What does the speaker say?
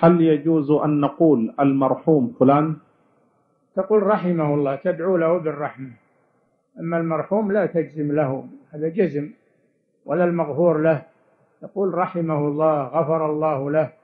هل يجوز أن نقول المرحوم فلان؟ تقول رحمه الله تدعو له بالرحمة. أما المرحوم لا تجزم له هذا جزم ولا المغفور له. تقول رحمه الله غفر الله له.